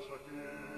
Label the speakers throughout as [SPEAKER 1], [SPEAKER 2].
[SPEAKER 1] Sasha eh. King.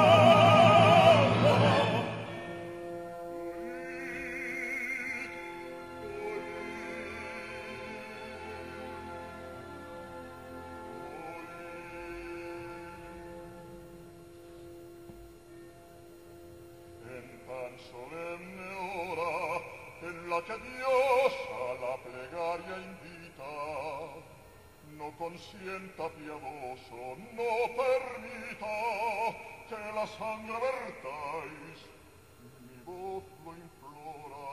[SPEAKER 1] Que Dios a la plegaria invita, no consienta piadoso, no permita que la sangre vertais, mi voz lo implora.